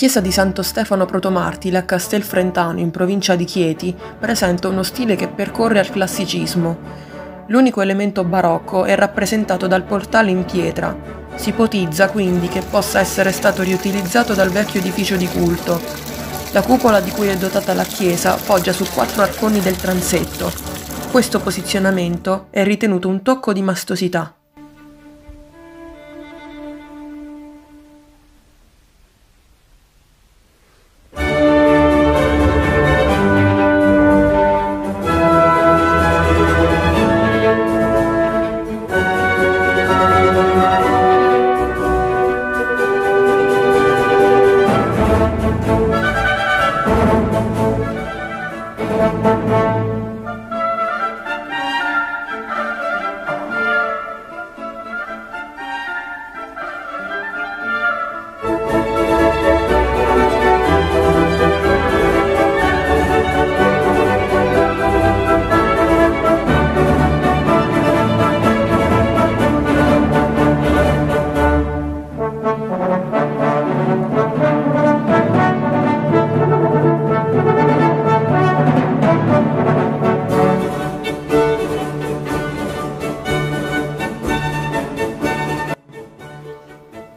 Chiesa di Santo Stefano Protomartire a Castelfrentano, in provincia di Chieti, presenta uno stile che percorre al classicismo. L'unico elemento barocco è rappresentato dal portale in pietra. Si ipotizza quindi che possa essere stato riutilizzato dal vecchio edificio di culto. La cupola di cui è dotata la chiesa poggia su quattro arconi del transetto. Questo posizionamento è ritenuto un tocco di mastosità.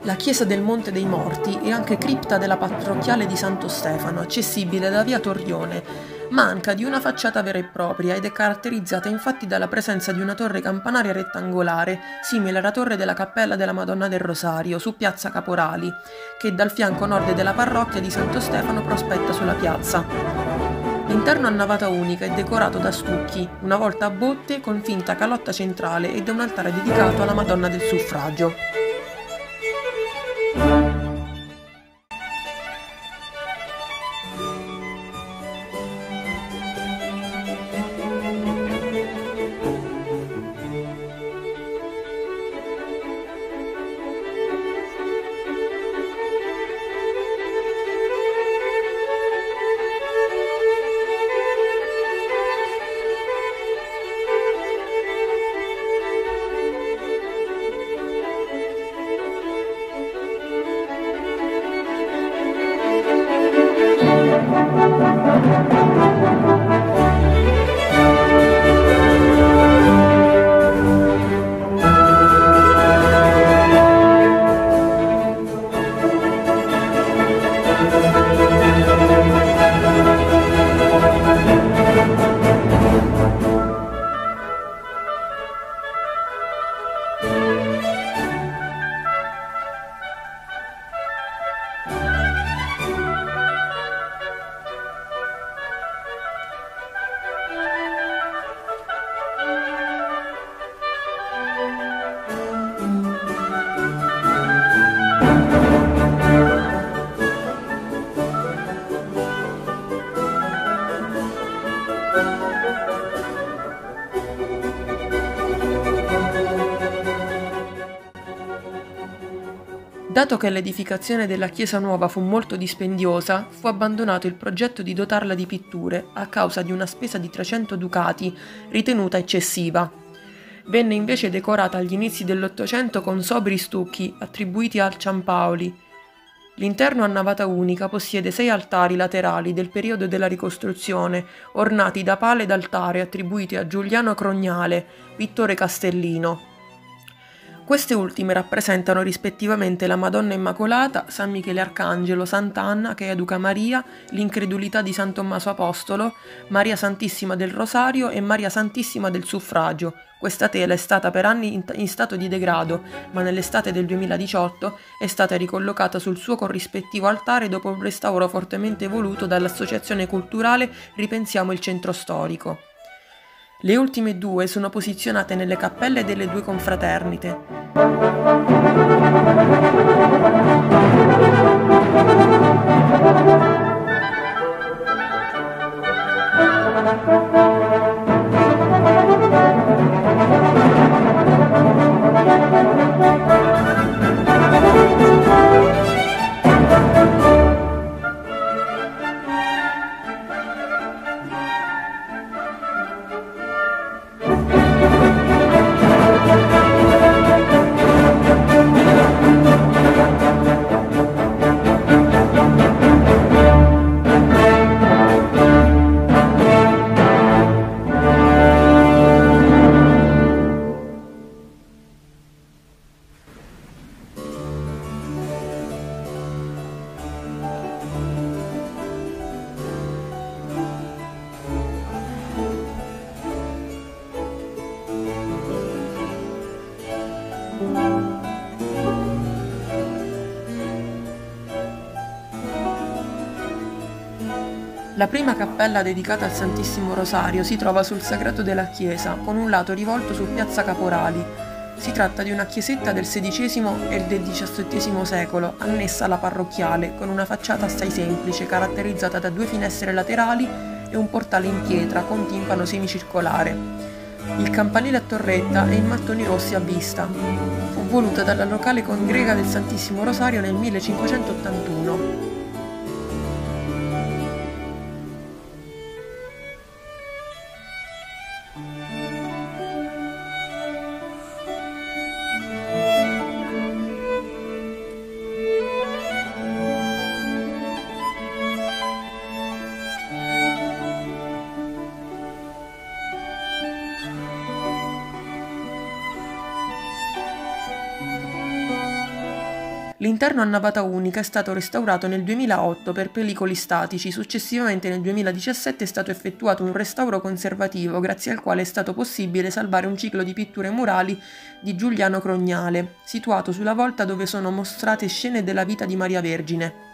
La chiesa del Monte dei Morti è anche cripta della parrocchiale di Santo Stefano, accessibile da via Torrione. Manca di una facciata vera e propria ed è caratterizzata infatti dalla presenza di una torre campanaria rettangolare, simile alla torre della cappella della Madonna del Rosario, su piazza Caporali, che dal fianco nord della parrocchia di Santo Stefano prospetta sulla piazza. L'interno a navata unica è decorato da stucchi, una volta a botte con finta calotta centrale e da un altare dedicato alla Madonna del Suffragio. Bye. Dato che l'edificazione della chiesa nuova fu molto dispendiosa, fu abbandonato il progetto di dotarla di pitture a causa di una spesa di 300 ducati ritenuta eccessiva. Venne invece decorata agli inizi dell'Ottocento con sobri stucchi attribuiti al Ciampaoli. L'interno a navata unica possiede sei altari laterali del periodo della ricostruzione, ornati da pale d'altare attribuiti a Giuliano Crognale, pittore castellino. Queste ultime rappresentano rispettivamente la Madonna Immacolata, San Michele Arcangelo, Sant'Anna che educa Maria, l'incredulità di San Tommaso Apostolo, Maria Santissima del Rosario e Maria Santissima del Suffragio. Questa tela è stata per anni in, in stato di degrado, ma nell'estate del 2018 è stata ricollocata sul suo corrispettivo altare dopo un restauro fortemente voluto dall'associazione culturale Ripensiamo il centro storico. Le ultime due sono posizionate nelle cappelle delle due confraternite. La prima cappella dedicata al Santissimo Rosario si trova sul sagrato della chiesa, con un lato rivolto su piazza Caporali. Si tratta di una chiesetta del XVI e del XVII secolo, annessa alla parrocchiale, con una facciata assai semplice, caratterizzata da due finestre laterali e un portale in pietra con timpano semicircolare. Il campanile a torretta è in mattoni rossi a vista. Fu voluta dalla locale congrega del Santissimo Rosario nel 1581. L'interno a navata unica è stato restaurato nel 2008 per pellicoli statici, successivamente nel 2017 è stato effettuato un restauro conservativo grazie al quale è stato possibile salvare un ciclo di pitture murali di Giuliano Crognale, situato sulla volta dove sono mostrate scene della vita di Maria Vergine.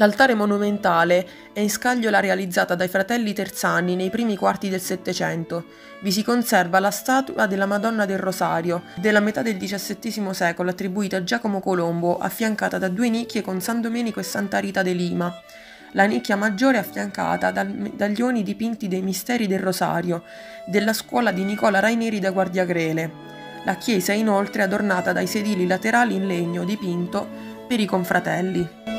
L'altare monumentale è in scagliola realizzata dai fratelli Terzani nei primi quarti del Settecento. Vi si conserva la statua della Madonna del Rosario, della metà del XVII secolo, attribuita a Giacomo Colombo, affiancata da due nicchie con San Domenico e Santa Rita de Lima. La nicchia maggiore è affiancata dal medaglioni dipinti dei misteri del Rosario, della scuola di Nicola Raineri da Guardiagrele. La chiesa è inoltre adornata dai sedili laterali in legno dipinto per i confratelli.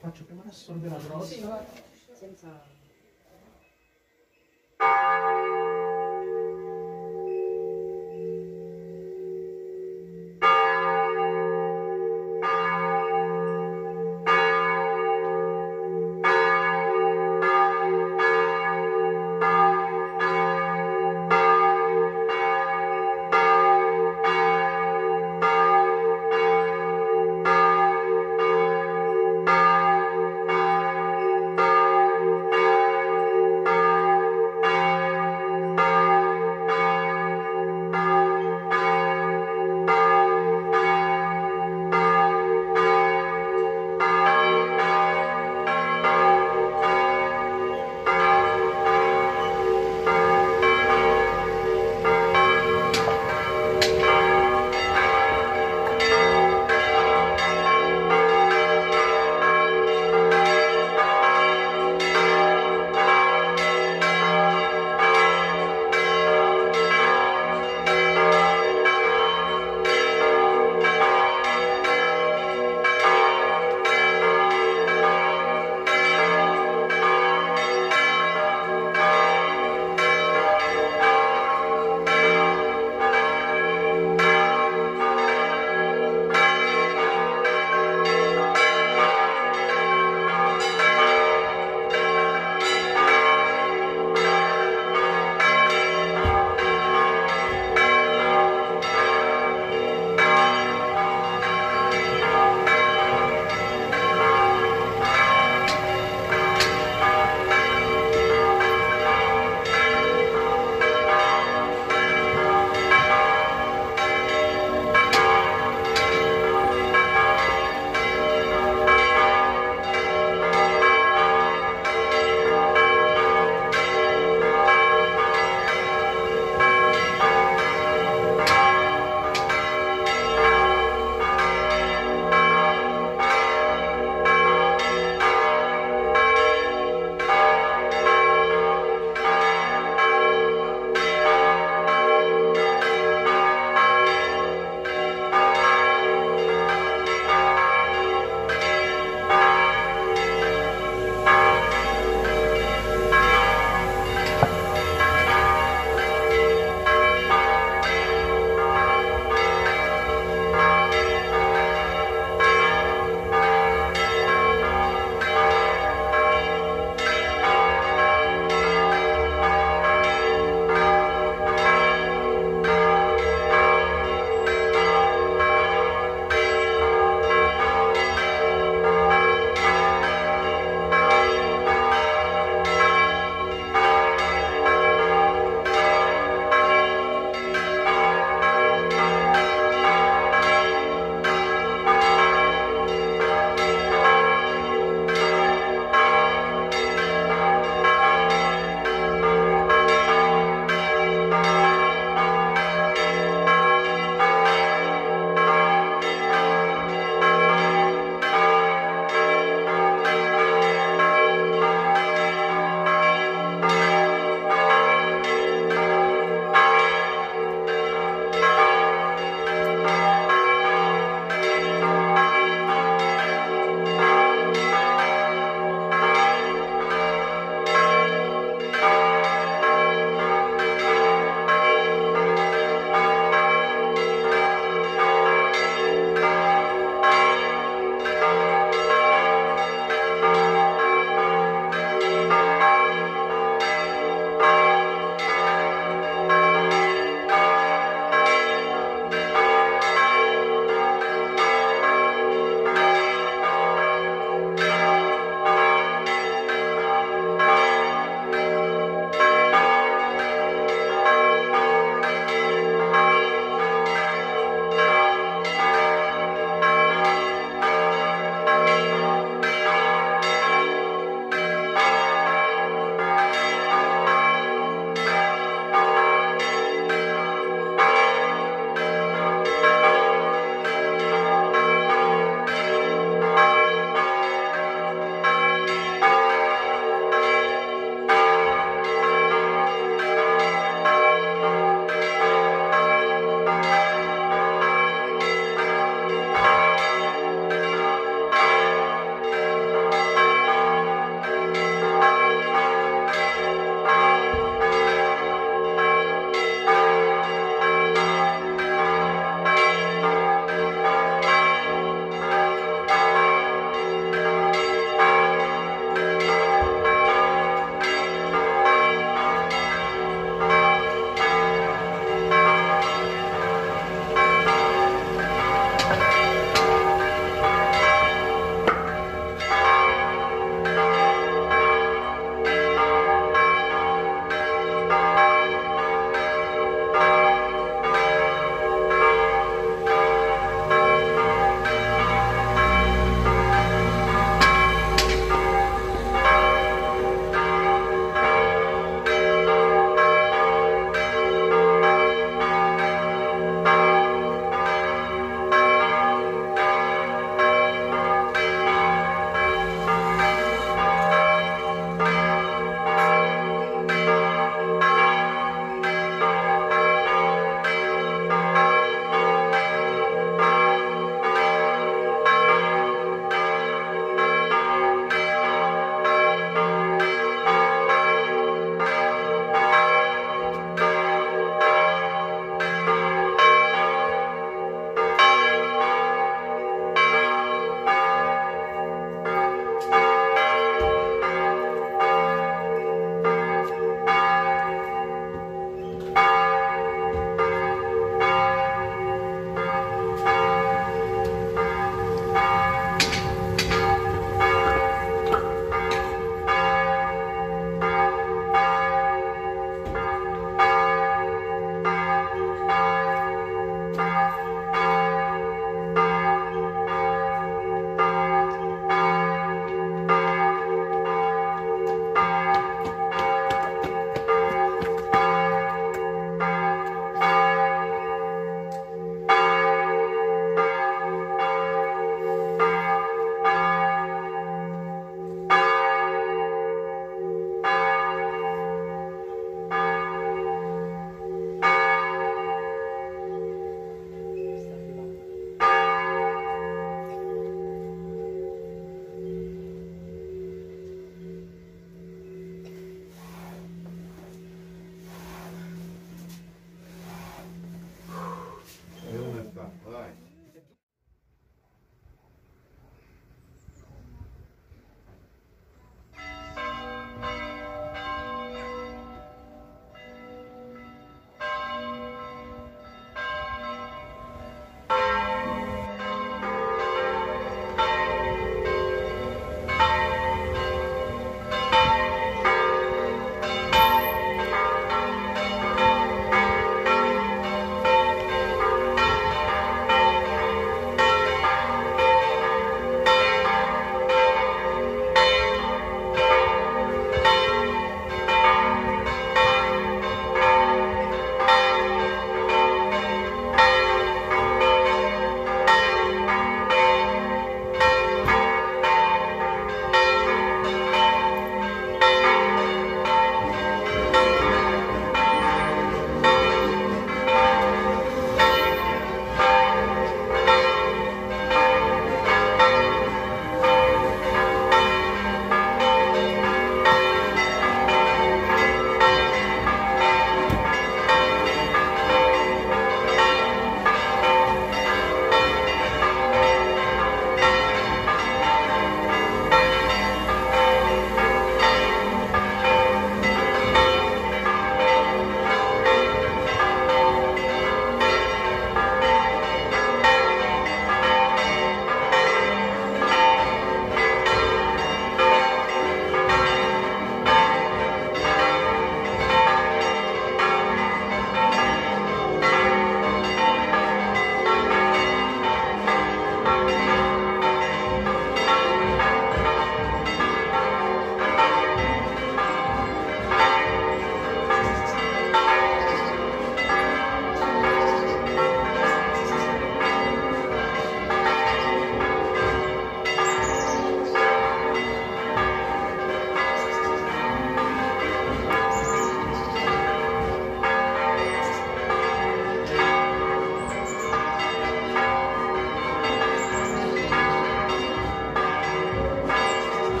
Faccio prima assorbire la grossa. senza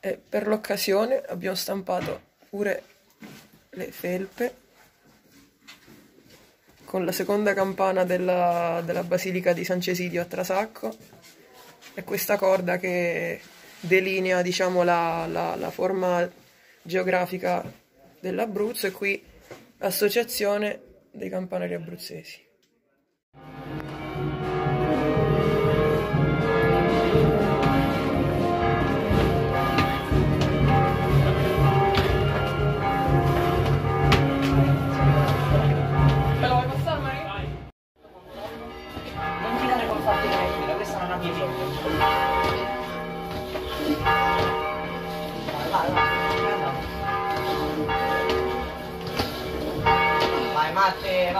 E per l'occasione abbiamo stampato pure le felpe con la seconda campana della, della Basilica di San Cesidio a Trasacco e questa corda che delinea diciamo, la, la, la forma geografica dell'Abruzzo e qui Associazione dei Campanari Abruzzesi.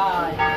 God.